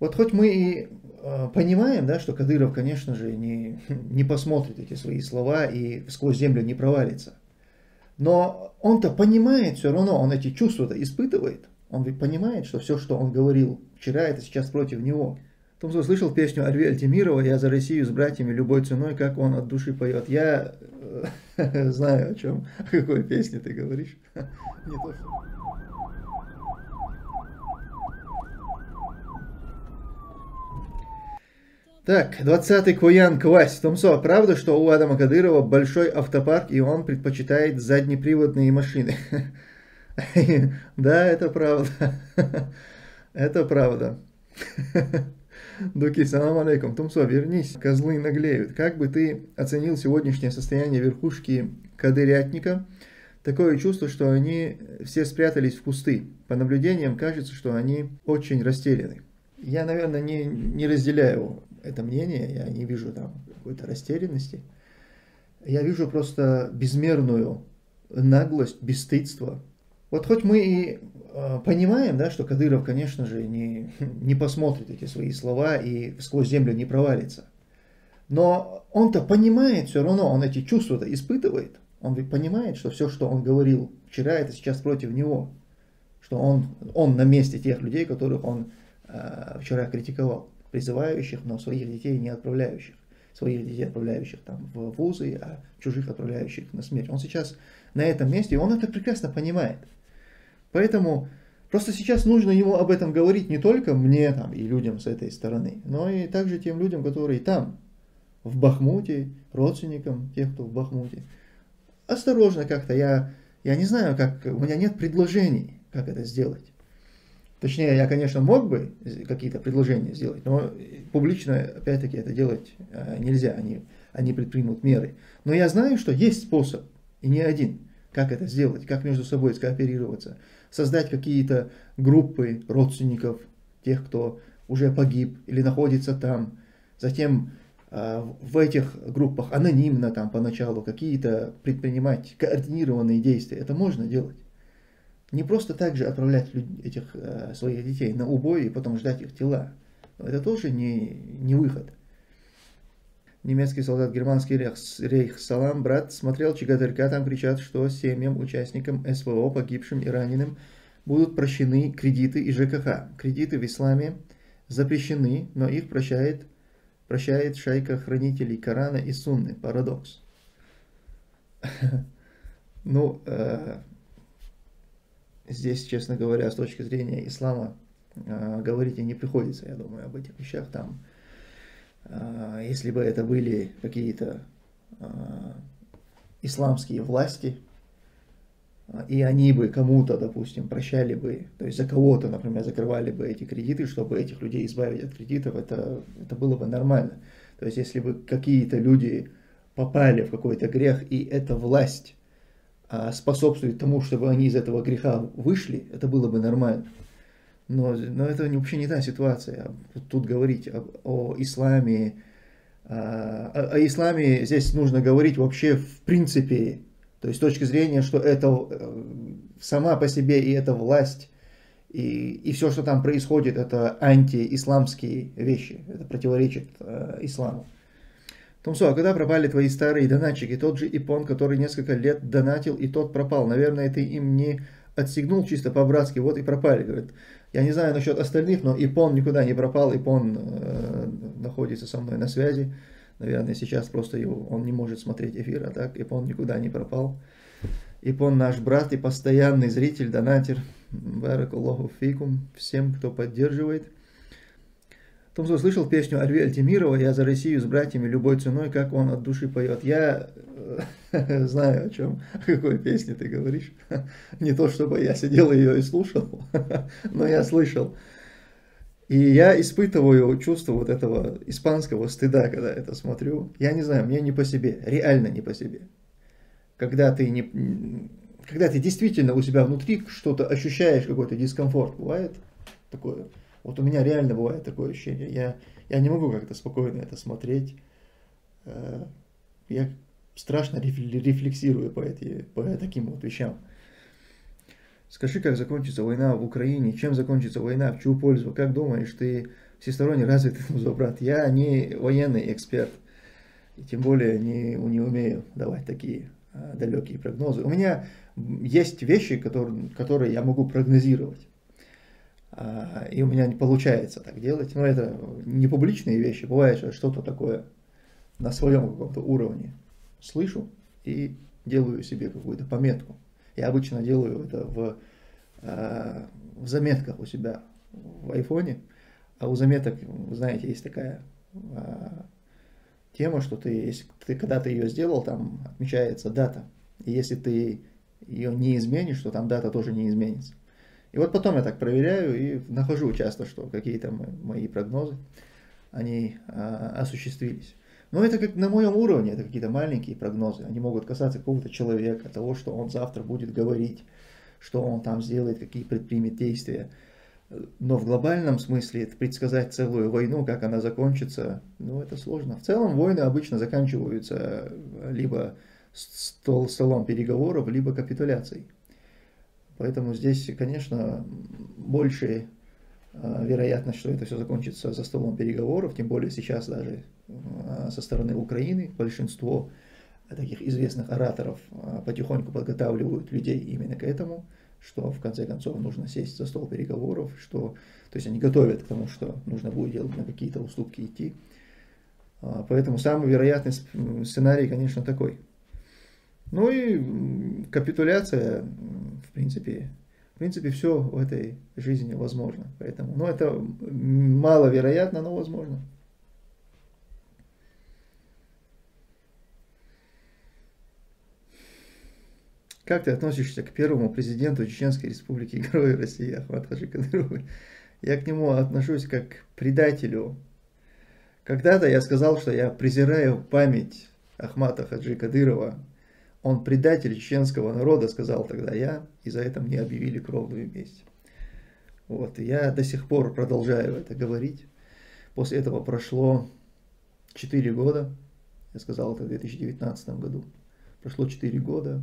Вот хоть мы и э, понимаем, да, что Кадыров, конечно же, не, не посмотрит эти свои слова и сквозь землю не провалится. Но он-то понимает все равно, он эти чувства-то испытывает. Он ведь понимает, что все, что он говорил вчера, это сейчас против него. Томсо слышал песню Арви Альтимирова «Я за Россию с братьями любой ценой», как он от души поет. Я э, знаю, о чем, о какой песне ты говоришь. Не то, что... Так, 20-й Куян Квась. Томсо, правда, что у Адама Кадырова большой автопарк и он предпочитает заднеприводные машины? Да, это правда. Это правда. Дуки, салам алейкум. Тумсо, вернись, козлы наглеют. Как бы ты оценил сегодняшнее состояние верхушки кадырятника? Такое чувство, что они все спрятались в кусты. По наблюдениям кажется, что они очень растеряны. Я, наверное, не, не разделяю это мнение, я не вижу там какой-то растерянности. Я вижу просто безмерную наглость, бесстыдство. Вот хоть мы и э, понимаем, да, что Кадыров, конечно же, не, не посмотрит эти свои слова и сквозь землю не провалится. Но он-то понимает все равно, он эти чувства-то испытывает. Он ведь понимает, что все, что он говорил вчера, это сейчас против него. Что он, он на месте тех людей, которых он э, вчера критиковал призывающих, но своих детей не отправляющих, своих детей отправляющих там в вузы, а чужих отправляющих на смерть. Он сейчас на этом месте, и он это прекрасно понимает. Поэтому просто сейчас нужно ему об этом говорить не только мне там, и людям с этой стороны, но и также тем людям, которые там, в Бахмуте, родственникам тех, кто в Бахмуте. Осторожно как-то, я, я не знаю, как, у меня нет предложений, как это сделать. Точнее, я, конечно, мог бы какие-то предложения сделать, но публично, опять-таки, это делать э, нельзя, они, они предпримут меры. Но я знаю, что есть способ, и не один, как это сделать, как между собой скооперироваться, создать какие-то группы родственников, тех, кто уже погиб или находится там, затем э, в этих группах анонимно там поначалу какие-то предпринимать координированные действия. Это можно делать. Не просто так же отправлять этих э, своих детей на убой и потом ждать их тела. Это тоже не, не выход. Немецкий солдат, германский рейх, салам, брат, смотрел ЧГТРК, там кричат, что семьям, участникам СВО, погибшим и раненым будут прощены кредиты и ЖКХ. Кредиты в исламе запрещены, но их прощает, прощает шайка хранителей Корана и Сунны. Парадокс. Ну, э, здесь, честно говоря, с точки зрения ислама, э, говорить и не приходится, я думаю, об этих вещах. Там, э, если бы это были какие-то э, исламские власти, и они бы кому-то, допустим, прощали бы, то есть за кого-то, например, закрывали бы эти кредиты, чтобы этих людей избавить от кредитов, это, это было бы нормально. То есть если бы какие-то люди попали в какой-то грех, и эта власть способствует тому, чтобы они из этого греха вышли, это было бы нормально. Но, но это вообще не та ситуация. Тут говорить о, о исламе, а, о, о исламе здесь нужно говорить вообще в принципе, то есть с точки зрения, что это э, сама по себе и эта власть, и, и все, что там происходит, это антиисламские вещи, это противоречит э, исламу. Томсо, а когда пропали твои старые донатчики? Тот же Ипон, который несколько лет донатил, и тот пропал. Наверное, ты им не отстегнул чисто по-братски, вот и пропали. Говорит, я не знаю насчет остальных, но Ипон никуда не пропал, Ипон э, находится со мной на связи. Наверное, сейчас просто его, он не может смотреть эфир, а так Ипон никуда не пропал. Ипон наш брат и постоянный зритель, донатер. Баракуллаху фикум всем, кто поддерживает. Томсо слышал песню Арви Альтимирова «Я за Россию с братьями любой ценой», как он от души поет. Я э, знаю, о чем, о какой песне ты говоришь. Не то, чтобы я сидел ее и слушал, но я слышал. И я испытываю чувство вот этого испанского стыда, когда это смотрю. Я не знаю, мне не по себе, реально не по себе. Когда ты, не, когда ты действительно у себя внутри что-то ощущаешь, какой-то дискомфорт, бывает такое – вот у меня реально бывает такое ощущение. Я, я не могу как-то спокойно это смотреть. Э, я страшно рефлексирую по, эти, по таким вот вещам. Скажи, как закончится война в Украине, чем закончится война, в чью пользу, как думаешь, ты всесторонне развитый музобрат. Я не военный эксперт, и тем более не, не умею давать такие а, далекие прогнозы. У меня есть вещи, которые, которые я могу прогнозировать. А, и у меня не получается так делать. Но это не публичные вещи. Бывает, что что-то такое на своем каком-то уровне слышу и делаю себе какую-то пометку. Я обычно делаю это в, а, в заметках у себя в айфоне. А у заметок, вы знаете, есть такая а, тема, что ты, если ты когда-то ее сделал, там отмечается дата. И если ты ее не изменишь, то там дата тоже не изменится. И вот потом я так проверяю и нахожу часто, что какие-то мои прогнозы, они а, осуществились. Но это как на моем уровне, это какие-то маленькие прогнозы. Они могут касаться какого-то человека, того, что он завтра будет говорить, что он там сделает, какие предпримет действия. Но в глобальном смысле предсказать целую войну, как она закончится, ну это сложно. В целом войны обычно заканчиваются либо стол, столом переговоров, либо капитуляцией. Поэтому здесь, конечно, больше а, вероятность, что это все закончится за столом переговоров, тем более сейчас даже а, со стороны Украины большинство таких известных ораторов а, потихоньку подготавливают людей именно к этому, что в конце концов нужно сесть за стол переговоров, что, то есть они готовят к тому, что нужно будет делать на какие-то уступки идти. Поэтому самый вероятный сценарий, конечно, такой. Ну и капитуляция, в принципе, в принципе, все в этой жизни возможно. Поэтому, ну, это маловероятно, но возможно. Как ты относишься к первому президенту Чеченской Республики Герою России Ахмад Хаджи? Я к нему отношусь как к предателю. Когда-то я сказал, что я презираю память Ахмата Хаджи Кадырова, он предатель чеченского народа, сказал тогда я, и за это мне объявили кровную месть. Вот, и я до сих пор продолжаю это говорить. После этого прошло 4 года, я сказал это в 2019 году. Прошло 4 года,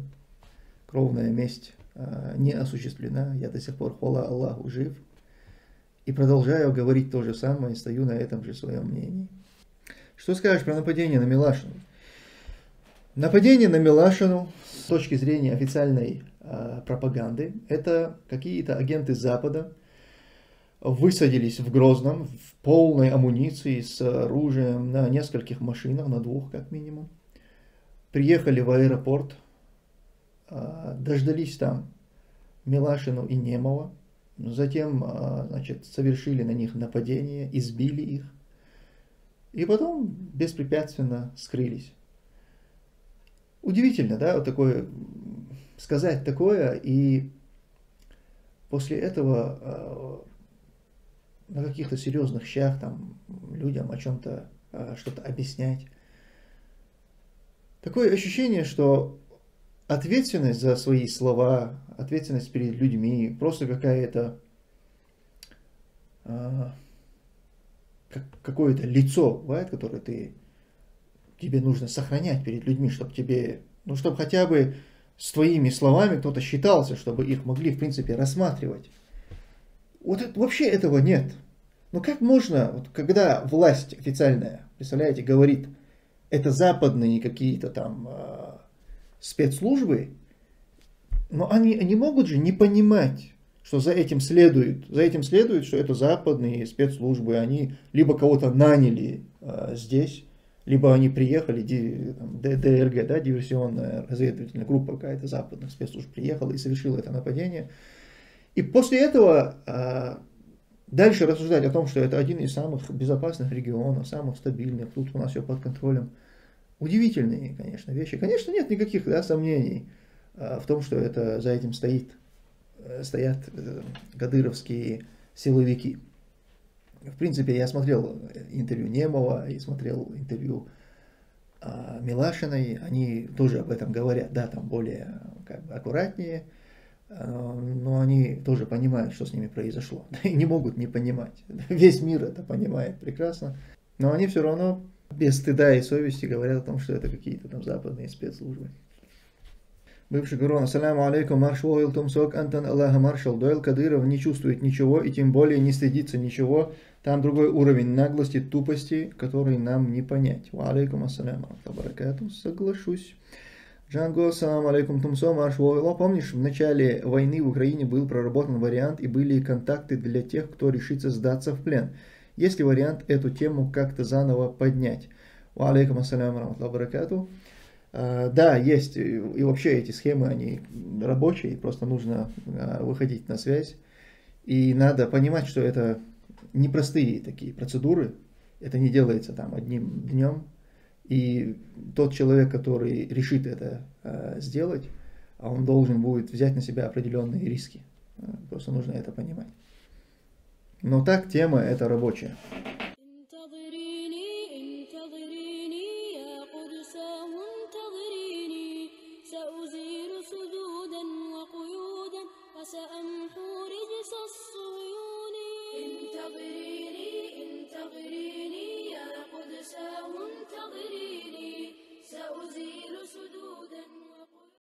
кровная месть а, не осуществлена, я до сих пор, хвала Аллаху, жив. И продолжаю говорить то же самое, стою на этом же своем мнении. Что скажешь про нападение на Милашину? Нападение на Милашину с точки зрения официальной э, пропаганды – это какие-то агенты Запада высадились в Грозном в полной амуниции с оружием на нескольких машинах, на двух как минимум. Приехали в аэропорт, э, дождались там Милашину и Немова, затем э, значит, совершили на них нападение, избили их, и потом беспрепятственно скрылись. Удивительно, да, вот такое, сказать такое, и после этого э, на каких-то серьезных щах там людям о чем-то э, что-то объяснять. Такое ощущение, что ответственность за свои слова, ответственность перед людьми, просто какая-то э, какое-то лицо бывает, которое ты тебе нужно сохранять перед людьми, чтобы тебе, ну, чтобы хотя бы с твоими словами кто-то считался, чтобы их могли, в принципе, рассматривать. Вот это, вообще этого нет. Но как можно, вот, когда власть официальная, представляете, говорит, это западные какие-то там э, спецслужбы, но они не могут же не понимать, что за этим следует. За этим следует, что это западные спецслужбы, они либо кого-то наняли э, здесь, либо они приехали, ДРГ, да, диверсионная разведывательная группа какая-то западных спецслужб приехала и совершила это нападение. И после этого а, дальше рассуждать о том, что это один из самых безопасных регионов, самых стабильных, тут у нас все под контролем. Удивительные, конечно, вещи. Конечно, нет никаких да, сомнений а, в том, что это за этим стоит, э, стоят э, кадыровские силовики. В принципе, я смотрел интервью Немова и смотрел интервью а, Милашиной, они тоже об этом говорят, да, там более как бы аккуратнее, а, но они тоже понимают, что с ними произошло. И не могут не понимать. Весь мир это понимает прекрасно. Но они все равно без стыда и совести говорят о том, что это какие-то там западные спецслужбы. Бывший Гурон, ассаляму алейкум, маршал Ойл Тумсок, Антон Аллаха Маршал, Дойл Кадыров не чувствует ничего и тем более не стыдится ничего, Там другой уровень наглости, тупости, который нам не понять. Ва алейкум ассаляму баракату. Соглашусь. Джанго, салам алейкум, тумсо, марш Помнишь, в начале войны в Украине был проработан вариант и были контакты для тех, кто решится сдаться в плен. Есть ли вариант эту тему как-то заново поднять? Ва алейкум ассаляму баракату. А, да, есть. И вообще эти схемы, они рабочие, просто нужно а, выходить на связь. И надо понимать, что это непростые такие процедуры. Это не делается там одним днем. И тот человек, который решит это э, сделать, он должен будет взять на себя определенные риски. Просто нужно это понимать. Но так тема это рабочая.